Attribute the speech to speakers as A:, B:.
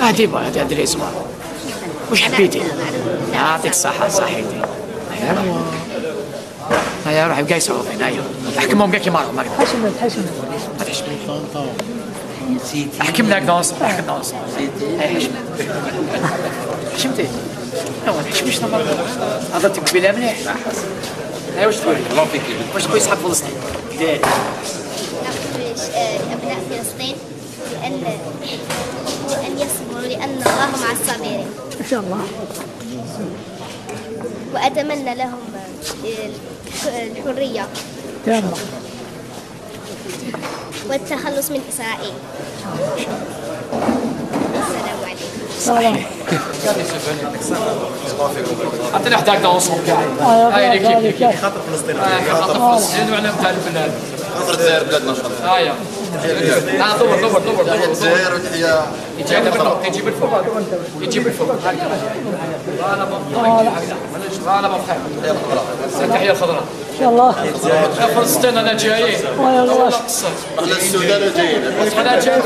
A: هادي با هادي هادي الاسوار واش حبيتي؟ يعطيك الصحة صحيتي. ايوا هيا روحي بقى يصعوبين هيا أحكمهم كاع كيما راهم هكذا
B: حشمت حشمت
A: ما تحشمي حكمنا هكذا نصب حكمنا نصب هاي حشمت حشمتي. ايوا ما تحشميش هضرتي قبيلة مليح هاي واش فيك واش تقولي صحاب فلسطين؟ ديري
C: نخرج أبناء فلسطين؟ لأن لأن لأن الله مع الصابرين.
B: إن شاء الله.
C: وأتمنى لهم الحرية
B: تامة
C: والتخلص من إسرائيل. السلام عليكم.
B: سلام
A: عطينا حدا هكذا نصب كاع
B: آه،
A: هاي ليكيب.
D: خاطر فلسطين
A: خاطر فلسطين وعلم تاع البلاد
D: خاطر الجزائر بلادنا ان شاء الله
A: هايا لا دور دور دور دور
D: الجزائر وتحيه
A: يجي هذا بالفوق يجي بالفوق يجي بالفوق هذا هذا ما بخير تحيه الخضراء
B: ان شاء الله
A: فلسطين أنا جايين
B: الله.
A: والله قصر
D: إحنا السودان جايين
A: أنا جاي